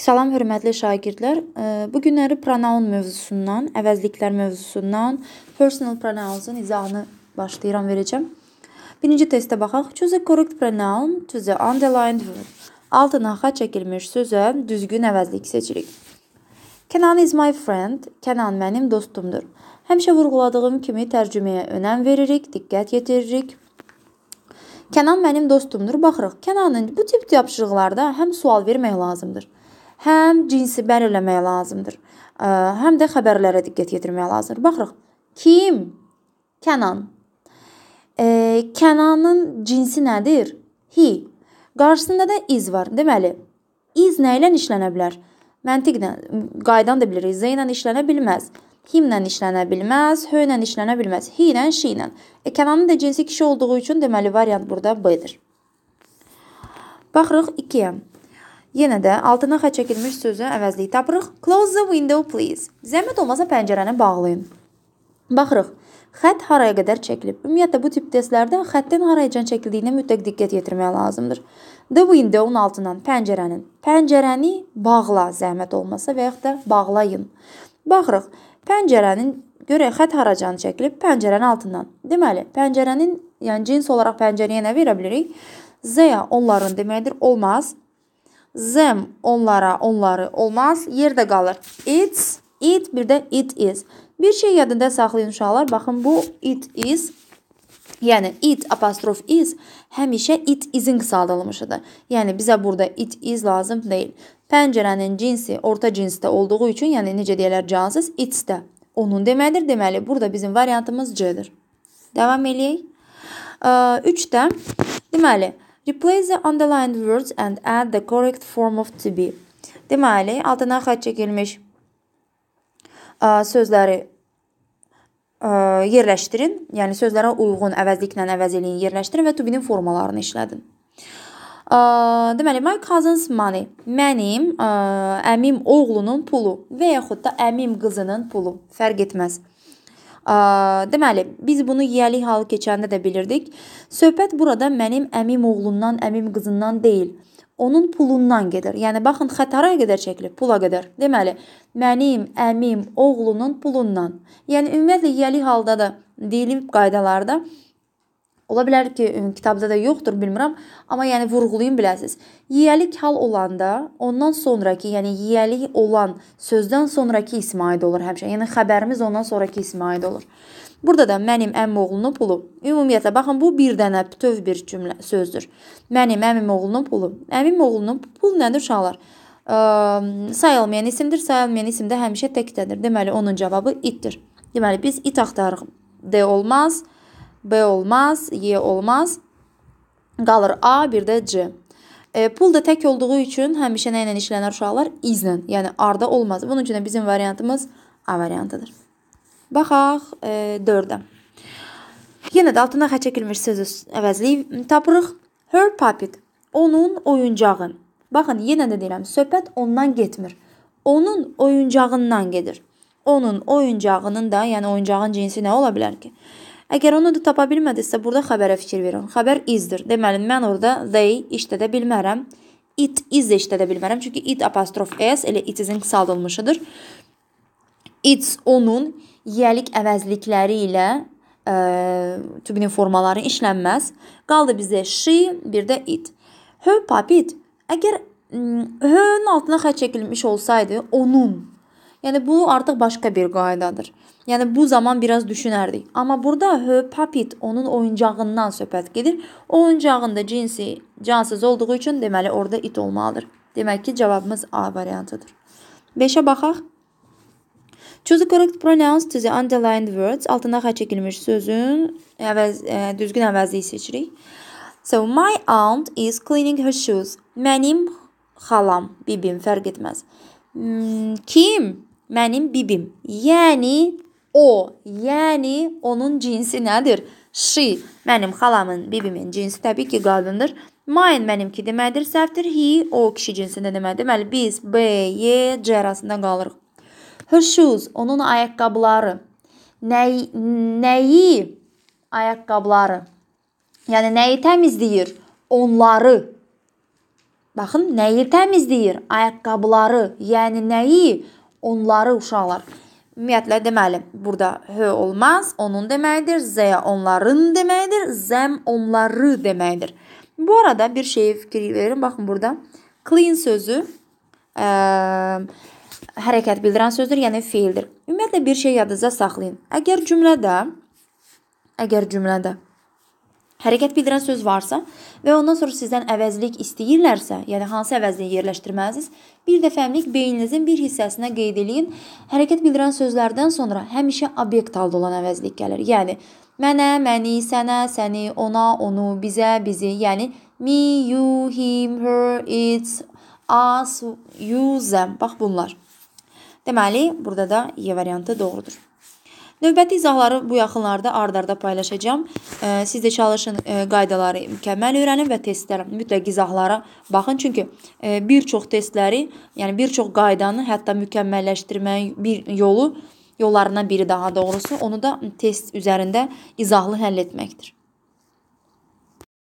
Salam hörmətli şagirdlər. Bu günləri pronoun mövzusundan, əvəzliklər mövzusundan personal pronouns-un izahını başlayıram verəcəm. Birinci testə baxaq. Choose a correct pronoun to the underlined word. Altına xaç çəkilmiş sözə düzgün əvəzlik seçirik. Kenan is my friend. Kenan mənim dostumdur. Həmişə vurğuladığım kimi tərcüməyə önəm veririk, diqqət yetiririk. Kənan mənim dostumdur. Baxırıq. Kənanın bu tip tapşırıqlarda həm sual vermək lazımdır həm cinsi belirləmək lazımdır. Həm də xəbərlərə diqqət yetirmək lazımdır. Baxırıq. Kim? Kənan. E, Kənanın cinsi nədir? He. Qarşısında da is var. Deməli, is nə ilə işlənə bilər? Məntiqlə, qaydan da bilirik. Z ilə işlənə bilməz. Himlə işlənə bilməz, hö ilə işlənə bilməz. He ilə, she ilə. E, Kənanın da cinsi kişi olduğu üçün deməli variant burada B-dir. Baxırıq 2-yə. Yenə də altına xətt çəkilmiş sözü əvəzlik tapırıq. Close the window please. Zəhmət olmasa pəncərəni bağlayın. Baxırıq. Xətt haraya qədər çəkilib? Ümumiyyətlə bu tip testlərdə xəttin harayacan çəkildiyinə mütləq diqqət yetirmək lazımdır. The window-un altından pəncərənin. Pəncərəni bağla zəhmət olmasa və yaxud da bağlayın. Baxırıq. Pəncərənin görə xətt haracan çəkilib? Pəncərənin altından. Deməli, pəncərənin, yəni cins olaraq pəncərəyə nə verə bilərik? Z-ya onların deməkdir, olmaz. Them onlara, onları olmaz. Yerdə qalır. It's, it, bir də it is. Bir şey yadında saxlayın uşaqlar. Baxın bu it is Yəni it apostrof is həmişə it isin qısaldılmışıdır. Yəni bizə burada it is lazım deyil. Pəncərənin cinsi orta cinsdə olduğu üçün, yəni necə deyirlər cansız it's-də. Onun deməkdir. Deməli, burada bizim variantımız C-dir. Davam eləyək. 3-də deməli, Replace the underlined words and add the correct form of to be. Deməli, altına xətt çəkilmiş ə, sözləri ə, yerləşdirin. Yəni sözlərə uyğun əvəzliklə əvəz eləyin, yerləşdirin və to be-nin formalarını işlədin. Ə, deməli, my cousin's money. Mənim ə, əmim oğlunun pulu və yaxud da əmim qızının pulu. Fərq etməz. Deməli, biz bunu yiyəlik halı keçəndə də bilirdik. Söhbət burada mənim əmim oğlundan, əmim qızından deyil. Onun pulundan gedir. Yəni baxın, xətt haraya qədər çəkilib? Pula qədər. Deməli, mənim əmim oğlunun pulundan. Yəni ümumiyyətlə yiyəlik halda da deyilib qaydalarda Ola bilər ki, kitabda da yoxdur, bilmirəm, amma yəni vurğulayım biləsiz. Yiyəlik hal olanda ondan sonrakı, yəni yiyəlik olan sözdən sonrakı ismə aid olur həmişə. Yəni xəbərimiz ondan sonrakı ismə aid olur. Burada da mənim əmim oğlunun pulu. Ümumiyyətlə baxın bu bir dənə bütöv bir cümlə sözdür. Mənim əmim oğlunun pulu. Əmim oğlunun pul nədir uşaqlar? Ə, sayılmayan isimdir. Sayılmayan isim də həmişə təkdədir. Deməli onun cavabı itdir. Deməli biz it axtarırıq. D olmaz. B olmaz, Y olmaz. Qalır A, bir də C. E, pul da tək olduğu üçün həmişə nə ilə işlənər uşaqlar? İzlə, yəni arda olmaz. Bunun üçün də bizim variantımız A variantıdır. Baxaq e, 4-ə. Yenə də altına xətt çəkilmiş sözü əvəzləyib tapırıq. Her puppet. Onun oyuncağı. Baxın, yenə də deyirəm, söhbət ondan getmir. Onun oyuncağından gedir. Onun oyuncağının da, yəni oyuncağın cinsi nə ola bilər ki? Əgər onu da tapa bilmədinizsə, burada xəbərə fikir verin. Xəbər is-dir. Deməli, mən orada they işlədə bilmərəm. It is də işlədə bilmərəm. Çünki it apostrof s elə it is-in qısaldılmışıdır. It's onun yiyəlik əvəzlikləri ilə ə, to be-nin formaları işlənməz. Qaldı bizə she, bir də it. Her puppet. Əgər h-nin altına xətt çəkilmiş olsaydı, onun Yəni bu artıq başqa bir qaydadır. Yəni bu zaman biraz düşünərdik. Amma burada her puppet onun oyuncağından söhbət gedir. O oyuncağın da cinsi cansız olduğu üçün deməli orada it olmalıdır. Demək ki, cavabımız A variantıdır. 5-ə baxaq. Choose the correct pronouns to the underlined words. Altına xətt çəkilmiş sözün əvəz, ə, e, düzgün əvəzliyi seçirik. So my aunt is cleaning her shoes. Mənim xalam, bibim fərq etməz. Hmm, kim? Mənim bibim. Yəni o, yəni onun cinsi nədir? She, mənim xalamın, bibimin cinsi təbii ki, qadındır. Mine mənimki deməkdir, səhvdir. He, o kişi cinsində deməkdir. Deməli biz B, Y, C arasında qalırıq. Her shoes, onun ayaqqabıları. Nəyi, nəyi ayaqqabıları? Yəni nəyi təmizləyir? Onları. Baxın, nəyi təmizləyir? Ayaqqabıları, yəni nəyi? Onları uşaqlar. Ümumiyyətlə deməli, burada h olmaz, onun deməyidir. Z onların deməyidir. Zəm onları deməyidir. Bu arada bir şeyə fikir verin. Baxın burada clean sözü ə, hərəkət bildirən sözdür, yəni feildir. Ümumiyyətlə bir şey yadınızda saxlayın. Əgər cümlədə əgər cümlədə hərəkət bildirən söz varsa və ondan sonra sizdən əvəzlik istəyirlərsə, yəni hansı əvəzliyi yerləşdirməlisiniz, bir dəfəlik beyninizin bir hissəsinə qeyd eləyin. Hərəkət bildirən sözlərdən sonra həmişə obyekt halda olan əvəzlik gəlir. Yəni mənə, məni, sənə, səni, ona, onu, bizə, bizi, yəni me, you, him, her, it, us, you, them. Bax bunlar. Deməli, burada da Y variantı doğrudur. Növbəti izahları bu yaxınlarda ard-arda paylaşacağam. Siz də çalışın qaydaları mükəmməl öyrənin və testlərə mütləq izahlara baxın. Çünki bir çox testləri, yəni bir çox qaydanı hətta mükəmməlləşdirməyin bir yolu, yollarından biri daha doğrusu, onu da test üzərində izahlı həll etməkdir.